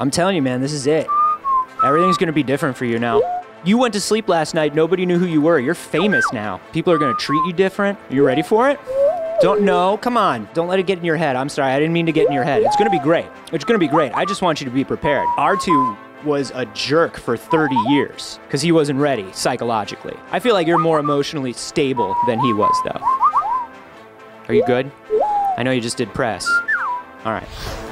I'm telling you, man, this is it. Everything's gonna be different for you now. You went to sleep last night, nobody knew who you were. You're famous now. People are gonna treat you different. Are You ready for it? Don't know. Come on. Don't let it get in your head. I'm sorry. I didn't mean to get in your head. It's going to be great. It's going to be great. I just want you to be prepared. R2 was a jerk for 30 years because he wasn't ready psychologically. I feel like you're more emotionally stable than he was, though. Are you good? I know you just did press. All right.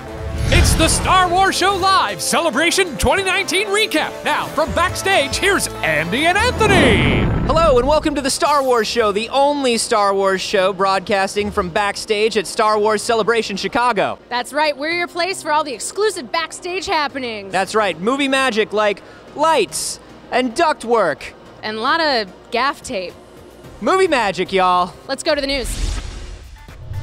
It's the Star Wars Show Live Celebration 2019 recap. Now, from backstage, here's Andi and Anthony. Hello, and welcome to the Star Wars Show, the only Star Wars show broadcasting from backstage at Star Wars Celebration Chicago. That's right, we're your place for all the exclusive backstage happenings. That's right, movie magic like lights and ductwork. and a lot of gaff tape. Movie magic, y'all. Let's go to the news.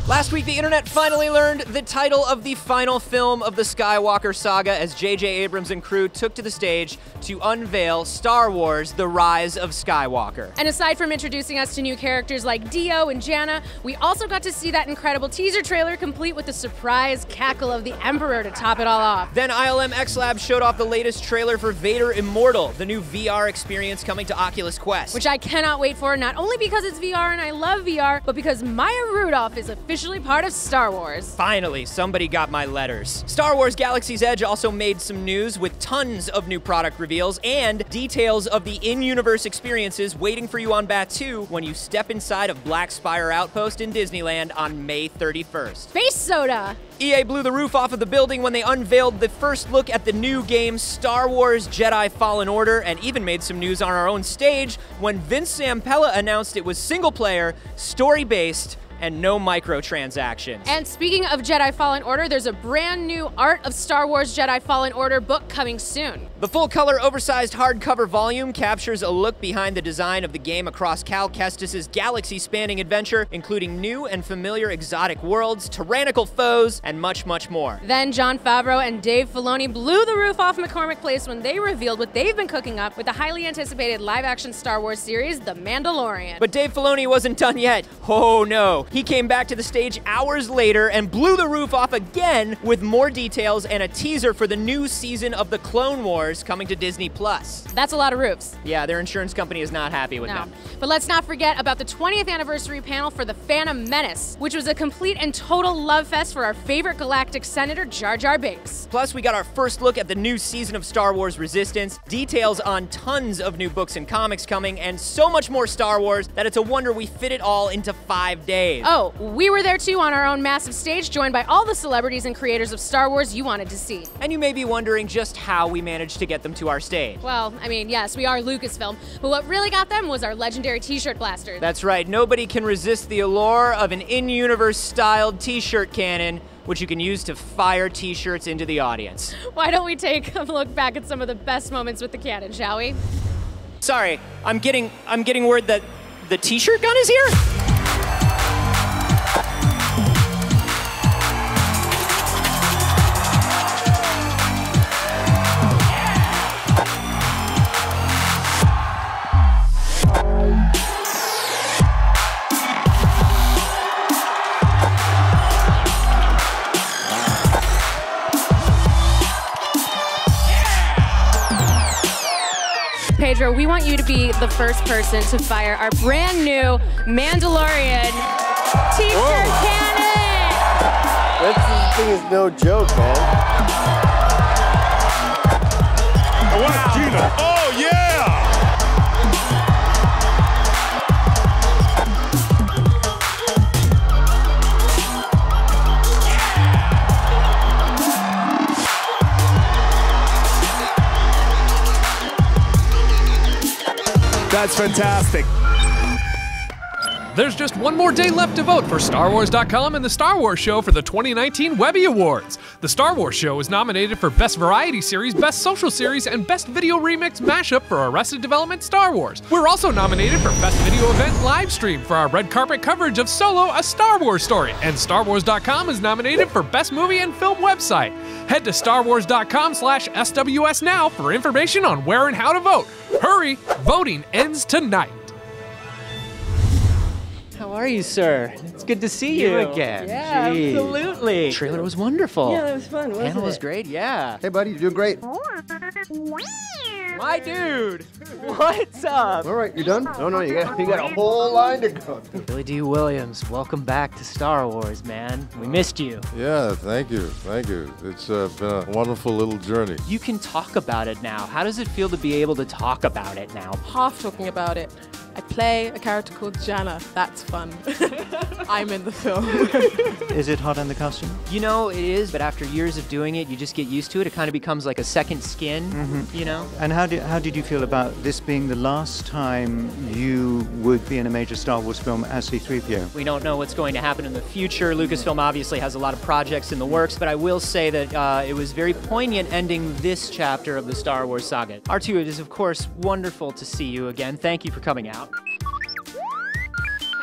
Last week, the internet finally learned the title of the final film of the Skywalker saga as J.J. Abrams and crew took to the stage to unveil Star Wars The Rise of Skywalker. And aside from introducing us to new characters like D-O and Jannah, we also got to see that incredible teaser trailer complete with the surprise cackle of the Emperor to top it all off. Then ILM X Lab showed off the latest trailer for Vader Immortal, the new VR experience coming to Oculus Quest. Which I cannot wait for, not only because it's VR and I love VR, but because Maya Rudolph is officially part of Star Wars. Finally, somebody got my letters. Star Wars Galaxy's Edge also made some news with tons of new product reveals and details of the in universe experiences waiting for you on Batuu when you step inside of Black Spire Outpost in Disneyland on May 31st. Space Soda! EA blew the roof off of the building when they unveiled the first look at the new game Star Wars Jedi Fallen Order and even made some news on our own stage when Vince Zampella announced it was single player, story based, and no microtransactions. And speaking of Jedi Fallen Order, there's a brand new Art of Star Wars Jedi Fallen Order book coming soon. The full color, oversized hardcover volume captures a look behind the design of the game across Cal Kestis' galaxy spanning adventure, including new and familiar exotic worlds, tyrannical foes, and much, much more. Then Jon Favreau and Dave Filoni blew the roof off McCormick Place when they revealed what they've been cooking up with the highly anticipated live action Star Wars series, The Mandalorian. But Dave Filoni wasn't done yet. Oh no. He came back to the stage hours later and blew the roof off again with more details and a teaser for the new season of The Clone Wars coming to Disney Plus. That's a lot of roofs. Yeah, their insurance company is not happy with No. them. But let's not forget about the 20th anniversary panel for The Phantom Menace, which was a complete and total love fest for our favorite galactic senator, Jar Jar Binks. Plus, we got our first look at the new season of Star Wars Resistance, details on tons of new books and comics coming, and so much more Star Wars that it's a wonder we fit it all into five days. Oh, we were there too on our own massive stage, joined by all the celebrities and creators of Star Wars you wanted to see. And you may be wondering just how we managed to get them to our stage. Well, I mean, yes, we are Lucasfilm, but what really got them was our legendary t-shirt blaster. That's right, nobody can resist the allure of an in universe styled t shirt cannon, which you can use to fire t shirts into the audience. Why don't we take a look back at some of the best moments with the cannon, shall we? Sorry, I'm getting I'm getting word that the t shirt gun is here? Pedro, we want you to be the first person to fire our brand new Mandalorian t-shirt Whoa. cannon. This thing is no joke, man. Oh, yeah! That's fantastic. There's just one more day left to vote for StarWars.com and the Star Wars Show for the 2019 Webby Awards. The Star Wars Show is nominated for Best Variety Series, Best Social Series, and Best Video Remix Mashup for Arrested Development Star Wars. We're also nominated for Best Video Event Live Stream for our red carpet coverage of Solo, a Star Wars story. And StarWars.com is nominated for Best Movie and Film Website. Head to StarWars.com slash SWS now for information on where and how to vote. Hurry, voting ends tonight. How are you, sir? It's good to see you, You again. Yeah, Jeez. absolutely. Trailer was wonderful. Yeah, that was fun, wasn't Panel was great. Yeah. Hey, buddy, you're doing great. My dude. What's up? All right, you done? No, no, you got, you got a whole line to go. Billy Dee Williams, welcome back to Star Wars, man. We missed you. Yeah, thank you, thank you. It's uh, been a wonderful little journey. You can talk about it now. How does it feel to be able to talk about it now? half talking about it. I play a character called Jannah. That's fun. I'm in the film. Is it hot in the costume? You know, it is, but after years of doing it, you just get used to it. It kind of becomes like a second skin, Mm-hmm. you know? And how did, how did you feel about this being the last time you would be in a major Star Wars film as C-3PO? We don't know what's going to happen in the future. Lucasfilm obviously has a lot of projects in the works, but I will say that uh, it was very poignant ending this chapter of the Star Wars saga. R2, it is, of course, wonderful to see you again. Thank you for coming out up.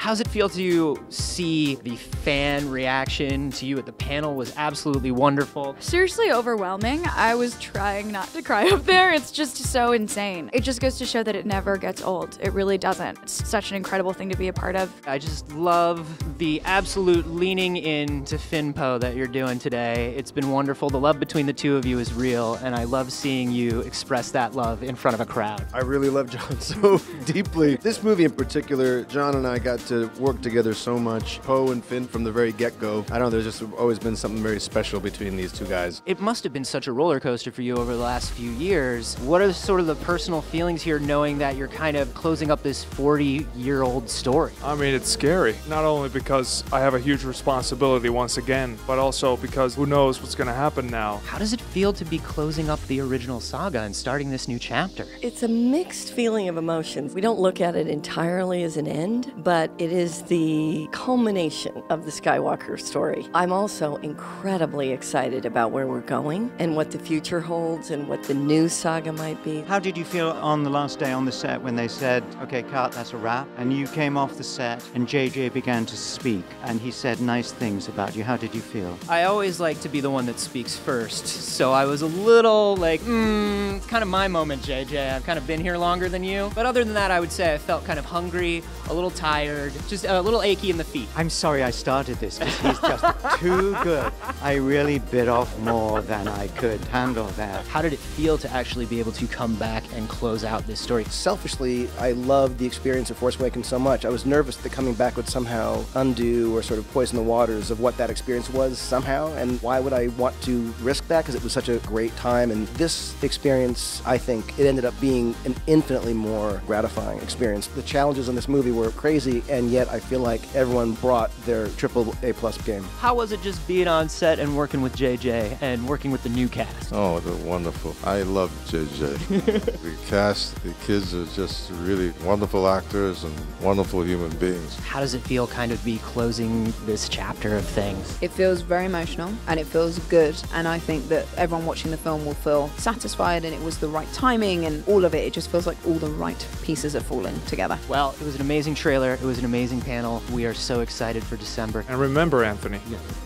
How's it feel to you see the fan reaction to you at the panel was absolutely wonderful. Seriously overwhelming. I was trying not to cry up there. It's just so insane. It just goes to show that it never gets old. It really doesn't. It's such an incredible thing to be a part of. I just love the absolute leaning in to Finnpoe that you're doing today. It's been wonderful. The love between the two of you is real, and I love seeing you express that love in front of a crowd. I really love John so deeply. This movie in particular, John and I got to work together so much. Poe and Finn from the very get-go. I don't know, there's just always been something very special between these two guys. It must have been such a roller coaster for you over the last few years. What are sort of the personal feelings here knowing that you're kind of closing up this 40 year old story? I mean, it's scary. Not only because I have a huge responsibility once again, but also because who knows what's going to happen now. How does it feel to be closing up the original saga and starting this new chapter? It's a mixed feeling of emotions. We don't look at it entirely as an end, but it is the culmination of the Skywalker story. I'm also incredibly excited about where we're going and what the future holds and what the new saga might be. How did you feel on the last day on the set when they said, okay, cut, that's a wrap? And you came off the set and JJ began to speak and he said nice things about you. How did you feel? I always like to be the one that speaks first, so I was a little like, mm, kind of my moment, JJ. I've kind of been here longer than you. But other than that, I would say I felt kind of hungry, a little tired, just a little achy in the feet. I'm sorry I started this because he's just too good. I really bit off more than I could handle there. How did it feel to actually be able to come back and close out this story? Selfishly, I loved the experience of Force Awakens so much. I was nervous that coming back would somehow undo or sort of poison the waters of what that experience was somehow. And why would I want to risk that? Because it was such a great time. And this experience, I think, it ended up being an infinitely more gratifying experience. The challenges in this movie were crazy, and yet I feel like everyone brought their triple A plus game. How was it just being on set and working with JJ and working with the new cast? Oh, it was wonderful. I love JJ. the cast, the kids are just really wonderful actors and wonderful human beings. How does it feel kind of be closing this chapter of things? It feels very emotional and it feels good. And I think that everyone watching the film will feel satisfied and it was the right timing and all of it. It just feels like all the right pieces are falling together. Well, it was an amazing trailer. It was an amazing panel. We are so excited for December. And remember, Anthony,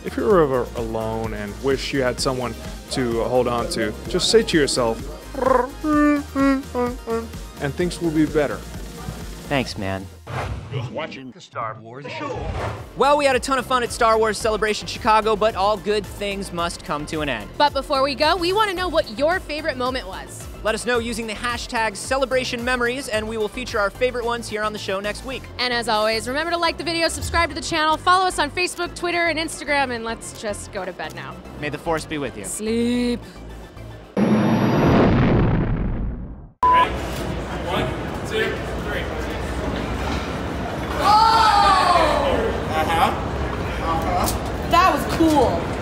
if you're ever alone and wish you had someone to hold on to, just say to yourself, and things will be better. Thanks, man. Watching the Star Wars show. Well, we had a ton of fun at Star Wars Celebration Chicago, but all good things must come to an end. But before we go, we want to know what your favorite moment was. Let us know using the hashtag celebration memories, and we will feature our favorite ones here on the show next week. And as always, remember to like the video, subscribe to the channel, follow us on Facebook, Twitter, and Instagram, and let's just go to bed now. May the force be with you. Sleep. One, two, three. Oh! Uh-huh. Uh-huh. That was cool.